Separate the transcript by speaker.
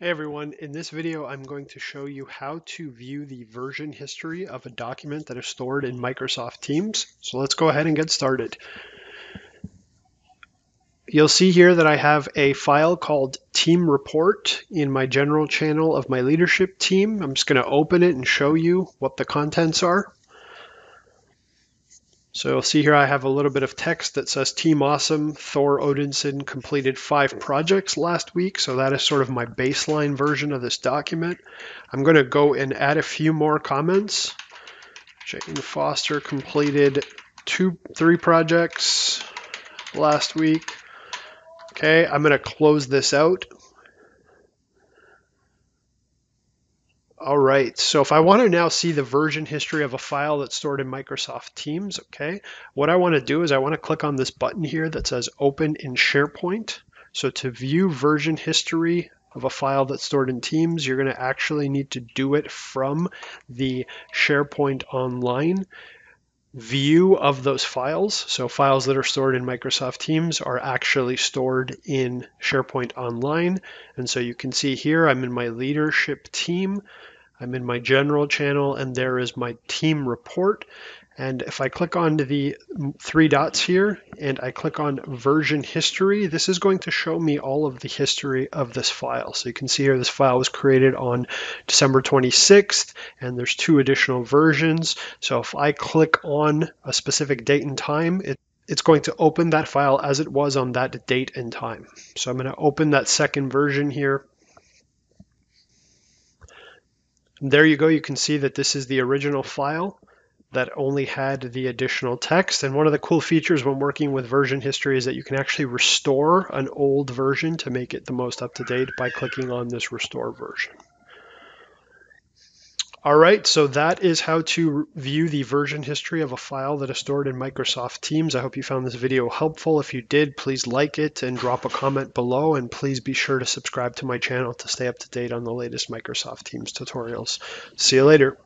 Speaker 1: Hey everyone, in this video I'm going to show you how to view the version history of a document that is stored in Microsoft Teams. So let's go ahead and get started. You'll see here that I have a file called team report in my general channel of my leadership team. I'm just going to open it and show you what the contents are. So you'll see here I have a little bit of text that says Team Awesome, Thor Odinson completed five projects last week. So that is sort of my baseline version of this document. I'm going to go and add a few more comments. Jane Foster completed two, three projects last week. Okay, I'm going to close this out. All right, so if I want to now see the version history of a file that's stored in Microsoft Teams, okay, what I want to do is I want to click on this button here that says Open in SharePoint. So to view version history of a file that's stored in Teams, you're going to actually need to do it from the SharePoint Online view of those files. So files that are stored in Microsoft Teams are actually stored in SharePoint Online. And so you can see here, I'm in my leadership team. I'm in my general channel and there is my team report. And if I click on the three dots here and I click on version history, this is going to show me all of the history of this file. So you can see here this file was created on December 26th and there's two additional versions. So if I click on a specific date and time, it, it's going to open that file as it was on that date and time. So I'm going to open that second version here there you go. You can see that this is the original file that only had the additional text. And one of the cool features when working with version history is that you can actually restore an old version to make it the most up to date by clicking on this restore version. All right, so that is how to view the version history of a file that is stored in Microsoft Teams. I hope you found this video helpful. If you did, please like it and drop a comment below, and please be sure to subscribe to my channel to stay up to date on the latest Microsoft Teams tutorials. See you later.